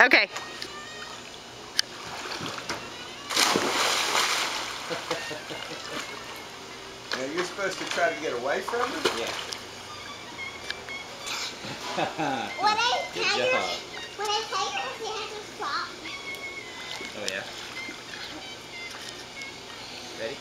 Okay. now you're supposed to try to get away from him? Yeah. When I Good had job. you? when I played her, she had to stop. Oh yeah. Ready?